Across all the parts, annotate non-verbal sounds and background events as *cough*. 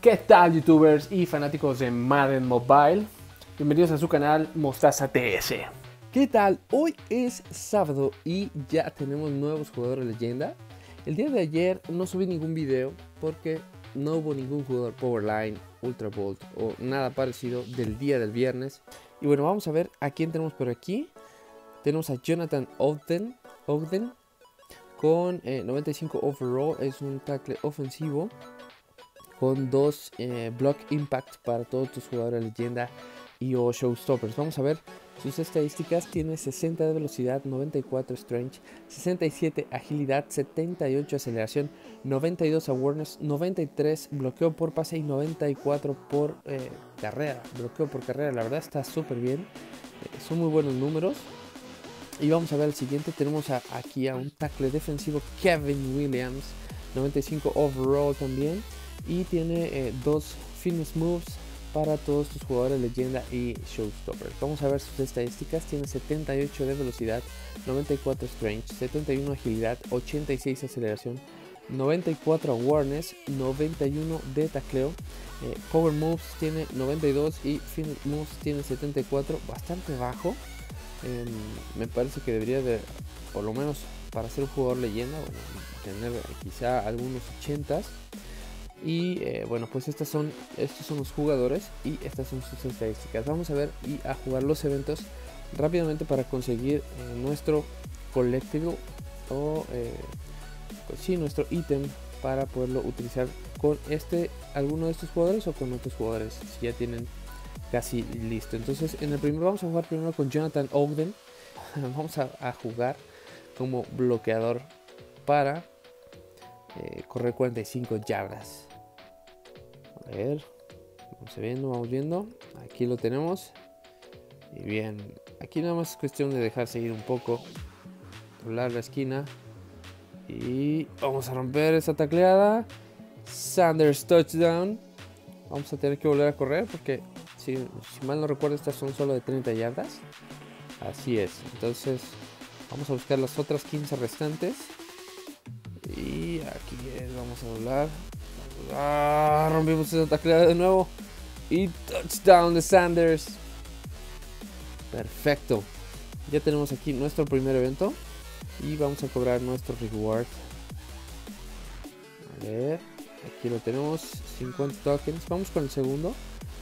¿Qué tal youtubers y fanáticos de Madden Mobile? Bienvenidos a su canal Mostaza TS. ¿Qué tal? Hoy es sábado y ya tenemos nuevos jugadores leyenda. El día de ayer no subí ningún video porque no hubo ningún jugador Powerline, Ultra Bolt o nada parecido del día del viernes. Y bueno, vamos a ver a quién tenemos por aquí. Tenemos a Jonathan Ogden, Ogden con 95 eh, overall, es un tackle ofensivo con dos eh, block impact para todos tus jugadores leyenda y o showstoppers. Vamos a ver sus estadísticas. Tiene 60 de velocidad, 94 strength, 67 agilidad, 78 aceleración, 92 awareness, 93 bloqueo por pase y 94 por eh, carrera. Bloqueo por carrera, la verdad está súper bien. son muy buenos números. Y vamos a ver el siguiente. Tenemos aquí a un tackle defensivo, Kevin Williams. 95 overall también. Y tiene eh, dos fitness moves para todos tus jugadores leyenda y showstoppers. Vamos a ver sus estadísticas. Tiene 78 de velocidad, 94 strength, 71 agilidad, 86 aceleración, 94 awareness, 91 de tacleo. Eh, power moves tiene 92 y fitness moves tiene 74, bastante bajo. Em, me parece que debería de, por lo menos para ser un jugador leyenda, tener quizá algunos 80s. Y eh, bueno, pues estas son, estos son los jugadores y estas son sus estadísticas. Vamos a ver y a jugar los eventos rápidamente para conseguir eh, nuestro colectivo o eh, pues sí, nuestro ítem para poderlo utilizar con este, alguno de estos jugadores o con otros jugadores si ya tienen casi listo. Entonces, en el primero vamos a jugar primero con Jonathan Ogden. *laughs* vamos a, jugar como bloqueador para eh, correr 45 yardas. A ver, vamos viendo, vamos viendo. Aquí lo tenemos. Y bien, aquí nada más es cuestión de dejarse ir un poco. Doblar la esquina. Y vamos a romper esa tacleada. Sanders touchdown. Vamos a tener que volver a correr porque si, mal no recuerdo, estas son solo de 30 yardas. Así es. Entonces, vamos a buscar las otras 15 restantes. Y aquí vamos a doblar. Ah, rompimos esa tacleada de nuevo. Y touchdown de Sanders. Perfecto. Ya tenemos aquí nuestro primer evento. Y vamos a cobrar nuestro reward. A ver. Aquí lo tenemos. 50 tokens. Vamos con el segundo.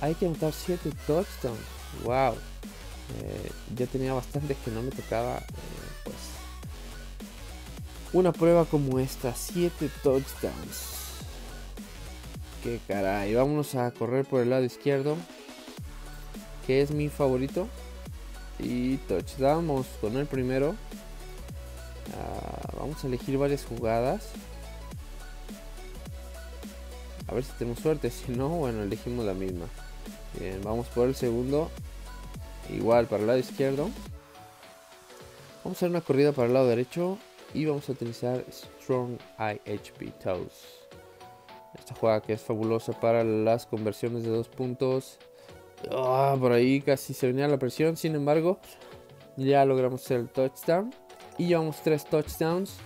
Hay que anotar 7 touchdowns. Wow. Eh, ya tenía bastantes que no me tocaba. Eh, pues. Una prueba como esta. 7 touchdowns. Que caray. Vámonos a correr por el lado izquierdo. Que es mi favorito. Y touchdown. Vamos con el primero. Ah, vamos a elegir varias jugadas. A ver si tenemos suerte. *laughs* Si no, bueno, elegimos la misma. Bien, vamos por el segundo. Igual para el lado izquierdo. Vamos a hacer una corrida para el lado derecho. Y vamos a utilizar Strong IHP Toes. Esta jugada que es fabulosa para las conversiones de dos puntos. Ah, por ahí casi se venía la presión. Sin embargo, ya logramos el touchdown. Y llevamos tres touchdowns.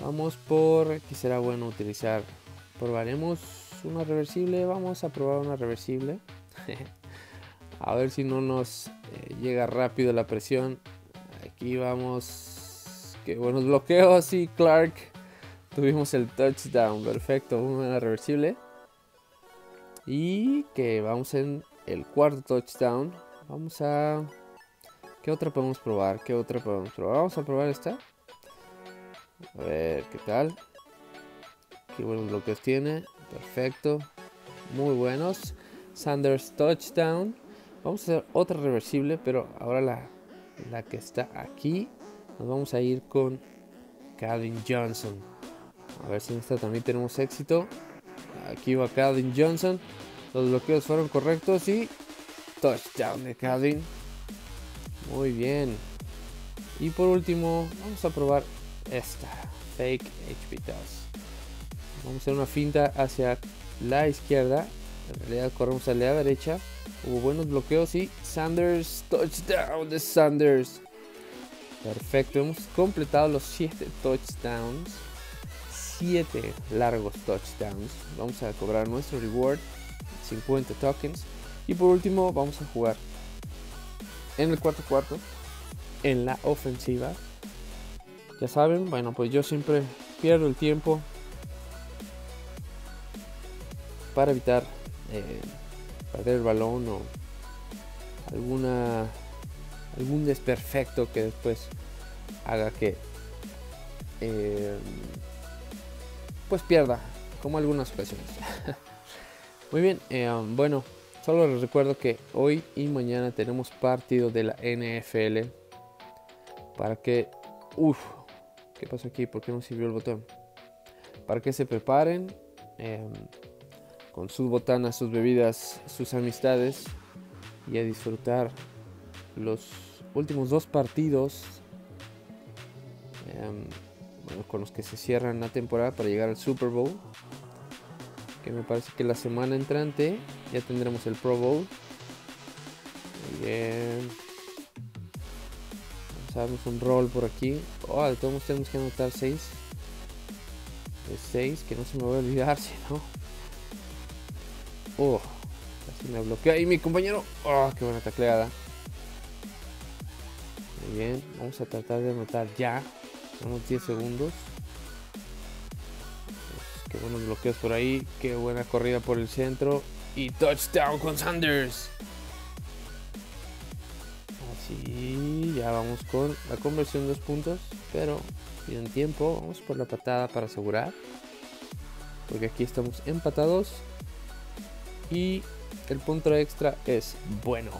Vamos por... ¿Qué será bueno utilizar? Probaremos una reversible. Vamos a probar una reversible. *laughs* a ver si no nos eh, llega rápido la presión. Aquí vamos. Qué buenos bloqueos. Y Clark. Tuvimos el touchdown. Perfecto. Una reversible. Y que vamos en el cuarto touchdown. Vamos a... ¿Qué otra podemos probar? ¿Qué otra podemos probar? Vamos a probar esta. A ver qué tal. Qué buenos bloqueos tiene. Perfecto. Muy buenos. Sanders touchdown. Vamos a hacer otra reversible, pero ahora la, la que está aquí. Nos vamos a ir con Calvin Johnson. A ver si en esta también tenemos éxito. Aquí va Calvin Johnson. Los bloqueos fueron correctos y touchdown de Calvin. Muy bien. Y por último, vamos a probar esta. Fake HP Toss. Vamos a hacer una finta hacia la izquierda en realidad corremos a la derecha. Hubo buenos bloqueos y Sanders, touchdown de Sanders. Perfecto, hemos completado los 7 touchdowns. 7 largos touchdowns. Vamos a cobrar nuestro reward. 50 tokens. Y por último vamos a jugar en el cuarto cuarto, en la ofensiva. Ya saben, bueno, pues yo siempre pierdo el tiempo para evitar eh, perder el balón o alguna algún desperfecto que después haga que eh, pues pierda como algunas ocasiones. *laughs* Muy bien eh, bueno solo les recuerdo que hoy y mañana tenemos partido de la NFL para que uff qué pasó aquí por qué no sirvió el botón para que se preparen em, con sus botanas sus bebidas sus amistades y a disfrutar los últimos dos partidos em, con los que se cierran la temporada para llegar al Super Bowl. Que me parece que la semana entrante ya tendremos el Pro Bowl. Muy bien. Vamos a un roll por aquí. Oh, de todos tenemos que anotar 6. De 6, que no se me va a olvidar, *laughs* si no. Oh, casi me bloquea ahí mi compañero. Oh, qué buena tacleada bien, vamos a tratar de anotar ya. Tenemos 10 segundos. Qué buenos bloqueos por ahí. Qué buena corrida por el centro. Y touchdown con Sanders. Así, ya vamos con la conversión de dos puntos. Pero piden tiempo. Vamos por la patada para asegurar. Porque aquí estamos empatados. Y el punto extra es bueno.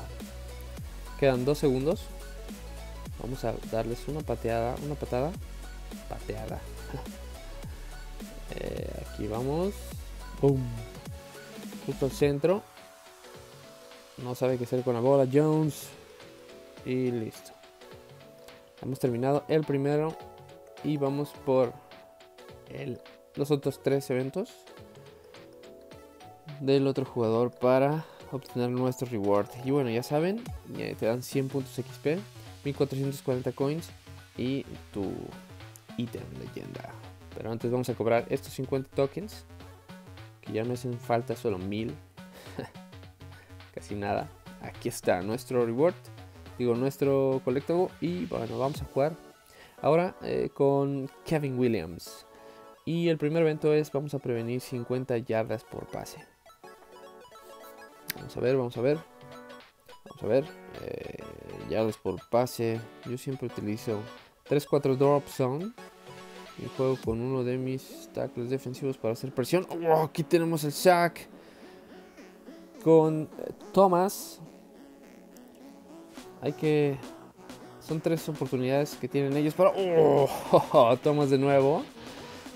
Quedan dos segundos. Vamos a darles una pateada, una patada, pateada. *laughs* Eh, aquí vamos. Boom. Justo al centro. No sabe qué hacer con la bola. Jones. Y listo. Hemos terminado el primero. Y vamos por el, los otros tres eventos del otro jugador para obtener nuestro reward. Y bueno, ya saben, te dan 100 puntos XP 1440 coins y tu ítem leyenda. Pero antes vamos a cobrar estos 50 tokens, que ya me hacen falta solo 1000. *laughs* Casi nada. Aquí está nuestro reward, digo nuestro colectivo y bueno, vamos a jugar ahora eh, con Kevin Williams. Y el primer evento es vamos a prevenir 50 yardas por pase. Vamos a ver, vamos a ver. Vamos a ver. Eh, yardas por pase. Yo siempre utilizo 3-4 drop zone. Y juego con uno de mis tackles defensivos para hacer presión. Oh, aquí tenemos el sack. Con eh, Thomas. Hay que... Son tres oportunidades que tienen ellos para... Oh, *laughs* Thomas de nuevo.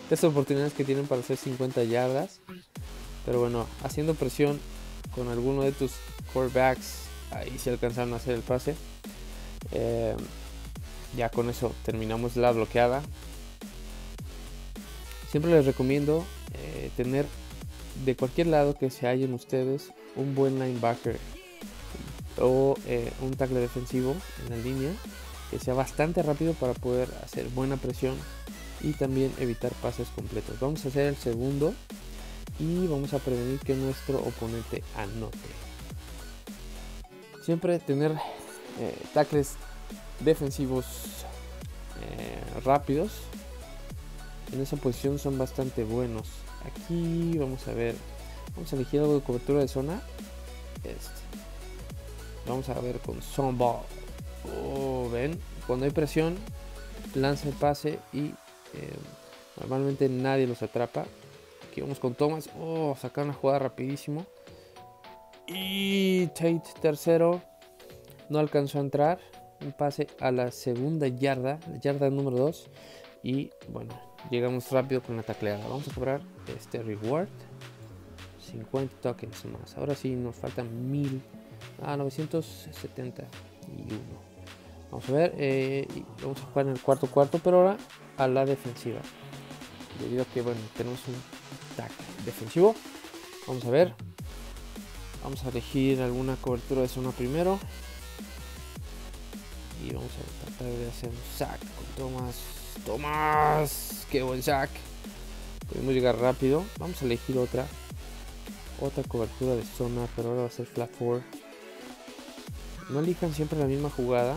Tres oportunidades que tienen para hacer 50 yardas. Pero bueno, haciendo presión con alguno de tus quarterbacks. Ahí se alcanzaron a hacer el pase. Eh, ya con eso terminamos la bloqueada. Siempre les recomiendo eh, tener de cualquier lado que se hallen ustedes un buen linebacker o eh, un tackle defensivo en la línea que sea bastante rápido para poder hacer buena presión y también evitar pases completos. Vamos a hacer el segundo y vamos a prevenir que nuestro oponente anote. Siempre tener eh, tackles defensivos rápidos en esa posición son bastante buenos. Aquí vamos a ver, vamos a elegir algo de cobertura de zona. Este. Vamos a ver con Zomba. Oh, ven, cuando hay presión, lanza el pase y eh, normalmente nadie los atrapa. Aquí vamos con Thomas. Oh, sacar una jugada rapidísimo. Y Tate tercero. No alcanzó a entrar. Un pase a la segunda yarda. La yarda número 2. Y bueno, llegamos rápido con la tacleada. Vamos a cobrar este reward. 50 tokens más. Ahora sí nos faltan 1000. Ah, 971. Vamos a ver. Eh, vamos a jugar en el cuarto cuarto. Pero ahora a la defensiva. Debido a que bueno, tenemos un tackle defensivo. Vamos a ver. Vamos a elegir alguna cobertura de zona primero. Y vamos a tratar de hacer un sack con Tomás. Tomás, qué buen sack. Podemos llegar rápido. Vamos a elegir otra. otra cobertura de zona, pero ahora va a ser flat 4. No elijan siempre la misma jugada.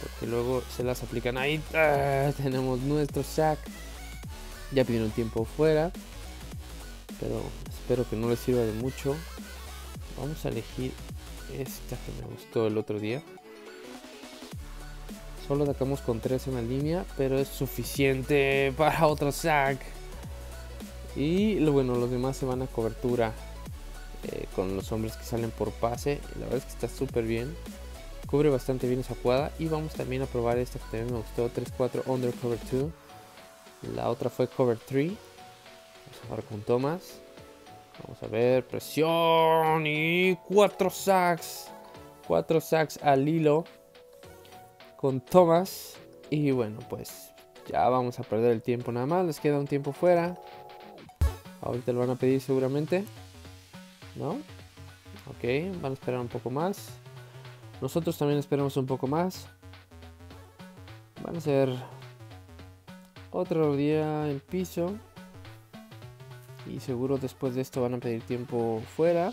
Porque luego se las aplican ahí. ¡Ah! *laughs* Tenemos nuestro sack. Ya pidieron tiempo fuera. Pero espero que no les sirva de mucho. Vamos a elegir esta que me gustó el otro día. Solo atacamos con 3 en la línea, pero es suficiente *laughs* para otro sack. Y bueno, los demás se van a cobertura eh, con los hombres que salen por pase. La verdad es que está súper bien. Cubre bastante bien esa jugada. Y vamos también a probar esta que también me gustó. 3-4 under cover 2. La otra fue cover 3. Vamos a jugar con Thomas. Vamos a ver. Presión. Y 4 sacks. 4 sacks al hilo. Con Thomas. Y bueno, pues ya vamos a perder el tiempo nada más. Les queda un tiempo fuera. Ahorita lo van a pedir seguramente. ¿No? Ok, van a esperar un poco más. Nosotros también esperamos un poco más. Van a ser otro día en piso. Y seguro después de esto van a pedir tiempo fuera.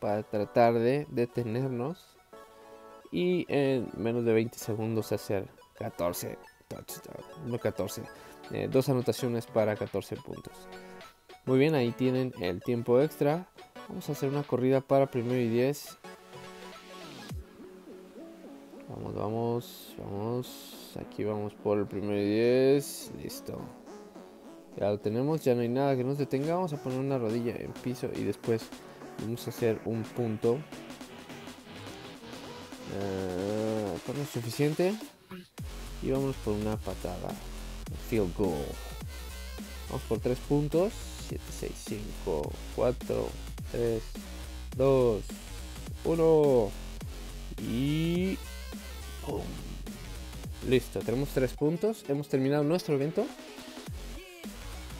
Para tratar de detenernos. Y en menos de 20 segundos hacer 14 touchdowns. No 14. Eh, dos anotaciones para 14 puntos. Muy bien, ahí tienen el tiempo extra. Vamos a hacer una corrida para primero y 10. Vamos, vamos, vamos. Aquí vamos por el primero y 10. Listo. Ya lo tenemos, ya no hay nada que nos detenga. Vamos a poner una rodilla en piso y después vamos a hacer un punto. Uh, con suficiente. Y vamos por una patada. Field goal. Vamos por tres puntos. 7, 6, 5, 4, 3, 2, 1 y... ¡pum! Listo, tenemos 3 puntos. Hemos terminado nuestro evento.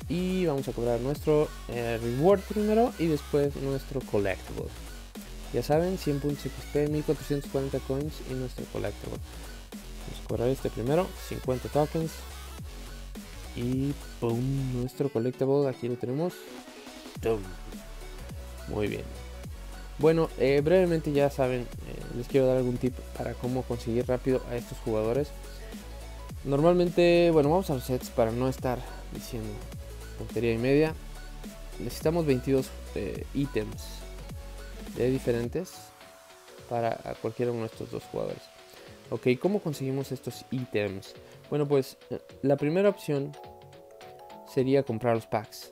Y vamos a cobrar nuestro eh, reward primero y después nuestro collectible. Ya saben, 100 puntos XP, 1440 coins y nuestro collectible. Vamos a cobrar este primero, 50 tokens. Y ¡pum! Nuestro collectible, aquí lo tenemos. Muy bien. Bueno, eh, brevemente ya saben, eh, les quiero dar algún tip para cómo conseguir rápido a estos jugadores. Normalmente, bueno, vamos a los sets para no estar diciendo tontería y media. Necesitamos 22 eh, ítems de diferentes para cualquiera de estos dos jugadores. Ok, ¿cómo conseguimos estos ítems? Bueno, pues eh, la primera opción sería comprar los packs.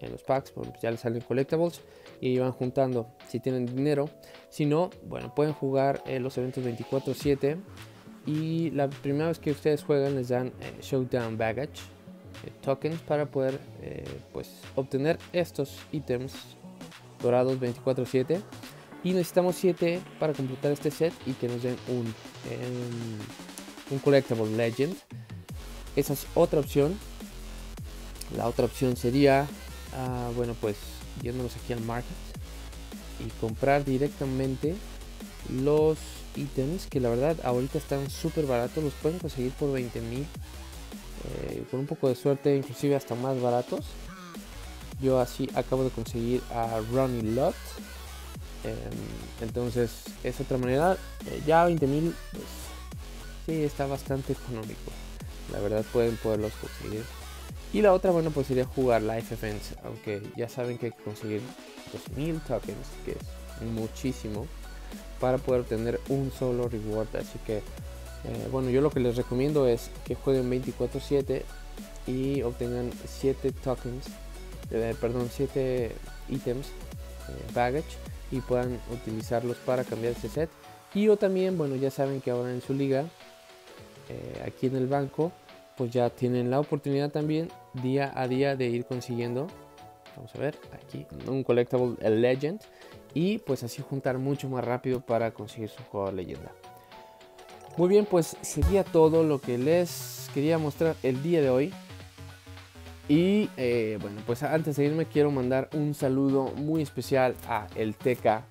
En los packs pues, ya les salen collectibles y van juntando si tienen dinero. Si no, bueno, pueden jugar eh, los eventos 24/7 y la primera vez que ustedes juegan les dan eh, Showdown Baggage tokens para poder pues obtener estos ítems dorados 24/7 y necesitamos 7 para completar este set y que nos den un un collectible legend. Esa es otra opción. La otra opción sería, ah, bueno, pues yéndonos aquí al market y comprar directamente los ítems que la verdad ahorita están súper baratos. Los pueden conseguir por 20 mil. Eh, con un poco de suerte, inclusive hasta más baratos. Yo así acabo de conseguir a Ronnie Lot. Em, entonces es otra manera. Eh, ya 20 mil pues, sí está bastante económico. La verdad pueden poderlos conseguir. Y la otra, bueno, pues sería jugar Life Events, aunque ya saben que hay que conseguir 2000 tokens, que es muchísimo, para poder obtener un solo reward. Así que, eh, bueno, yo lo que les recomiendo es que jueguen 24-7 y obtengan 7 tokens, eh, perdón, 7 ítems, eh, baggage, y puedan utilizarlos para cambiar ese set. Y o también, bueno, ya saben que ahora en su liga eh, aquí en el banco, pues ya tienen la oportunidad también día a día de ir consiguiendo, vamos a ver aquí, un collectible Legend y pues así juntar mucho más rápido para conseguir su de leyenda. Muy bien, pues sería todo lo que les quería mostrar el día de hoy. Y eh, bueno, pues antes de irme quiero mandar un saludo muy especial a el Teca,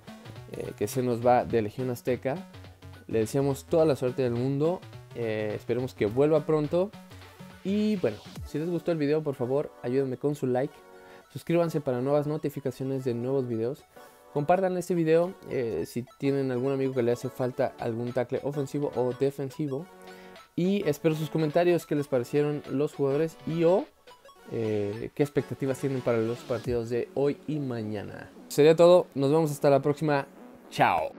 eh, que se nos va de Legión Azteca. Le deseamos toda la suerte del mundo eh, esperemos que vuelva pronto. Y bueno, si les gustó el video, por favor, ayúdenme con su like. Suscríbanse para nuevas notificaciones de nuevos videos. Compartan este video si tienen algún amigo que le hace falta algún tackle ofensivo o defensivo. Y espero sus comentarios, qué les parecieron los jugadores y o eh, qué expectativas tienen para los partidos de hoy y mañana. Sería todo, nos vemos hasta la próxima. Chao.